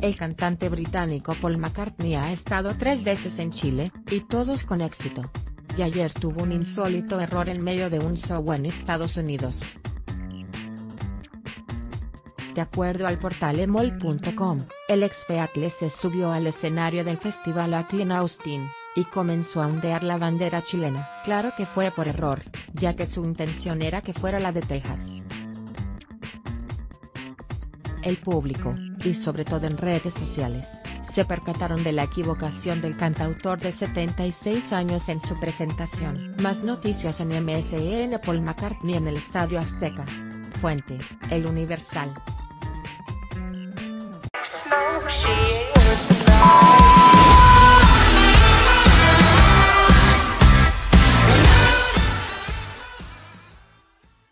El cantante británico Paul McCartney ha estado tres veces en Chile, y todos con éxito. Y ayer tuvo un insólito error en medio de un show en Estados Unidos. De acuerdo al portal emol.com, el ex Beatles se subió al escenario del festival aquí en Austin, y comenzó a ondear la bandera chilena. Claro que fue por error, ya que su intención era que fuera la de Texas. El público, y sobre todo en redes sociales, se percataron de la equivocación del cantautor de 76 años en su presentación. Más noticias en MSN Paul McCartney en el Estadio Azteca. Fuente, El Universal.